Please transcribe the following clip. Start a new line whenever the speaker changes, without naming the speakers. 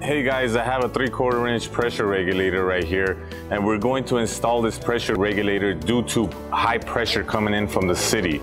Hey guys, I have a three quarter inch pressure regulator right here and we're going to install this pressure regulator due to high pressure coming in from the city.